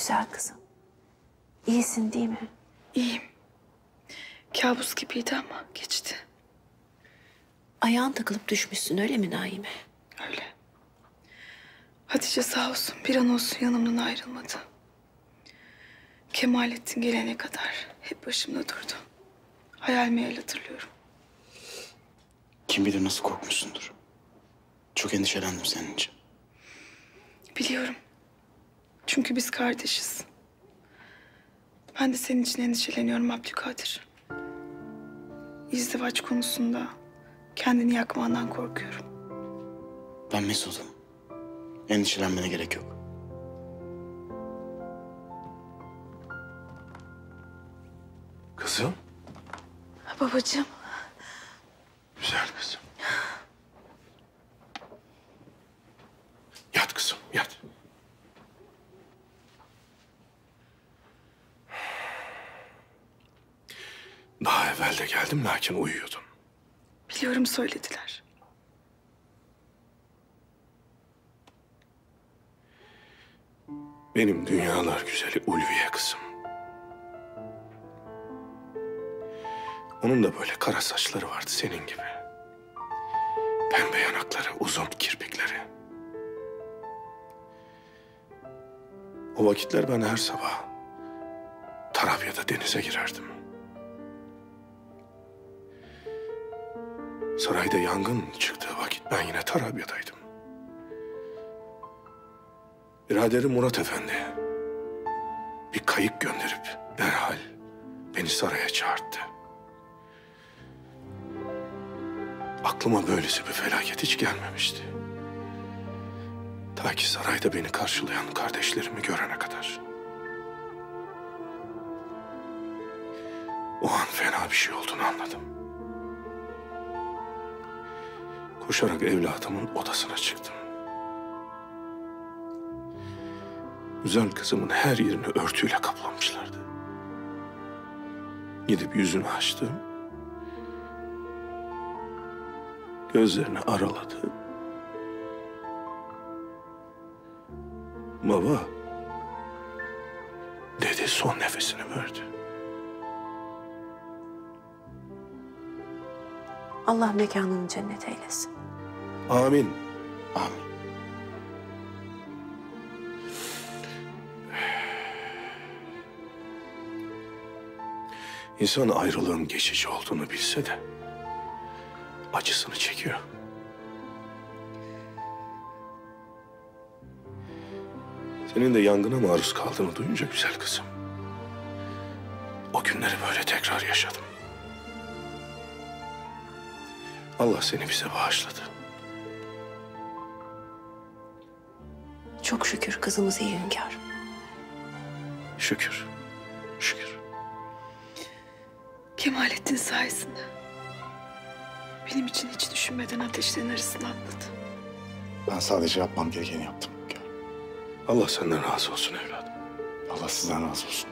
Güzel kızım. İyisin değil mi? İyiyim. Kabus gibiydi ama geçti. Ayağın takılıp düşmüşsün öyle mi Naime? Öyle. Hatice sağ olsun bir an olsun yanımdan ayrılmadı. Kemalettin gelene kadar hep başımda durdu. Hayal meyal hatırlıyorum. Kim bilir nasıl korkmuşsundur. Çok endişelendim senin için. Biliyorum. Çünkü biz kardeşiz. Ben de senin için endişeleniyorum Abdülkadir. İzdivaç konusunda kendini yakmandan korkuyorum. Ben Mesut'um. Endişelenmene gerek yok. Kızım. Babacığım. Güzel kızım. Yat kızım, yat. Daha evvel de geldim lakin uyuyordun. Biliyorum söylediler. Benim dünyalar güzeli Ulviye kızım. Onun da böyle kara saçları vardı senin gibi. Pembe yanakları, uzun kirpikleri. O vakitler ben her sabah Tarabya'da denize girerdim. Sarayda yangın çıktığı vakit ben yine Tarabya'daydım. Biraderi Murat Efendi bir kayık gönderip derhal beni saraya çağırdı. Aklıma böylesi bir felaket hiç gelmemişti. Ta ki sarayda beni karşılayan kardeşlerimi görene kadar. O an fena bir şey olduğunu anladım. Koşarak evladımın odasına çıktım. Güzel kızımın her yerini örtüyle kaplamışlardı. Gidip yüzünü açtım. Gözlerini araladı. Baba. Dedi son nefesini verdi. Allah mekanını cennet eylesin. Amin. Amin. İnsan ayrılığın geçici olduğunu bilse de acısını çekiyor. Senin de yangına maruz kaldığını duyunca güzel kızım. O günleri böyle tekrar yaşadım. Allah seni bize bağışladı. Çok şükür kızımız iyi hünkârım. Şükür. Şükür. Kemalettin sayesinde. Benim için hiç düşünmeden ateşlerin arasına atladı. Ben sadece yapmam gerekeni yaptım. Allah senden razı olsun evladım. Allah sizden razı olsun.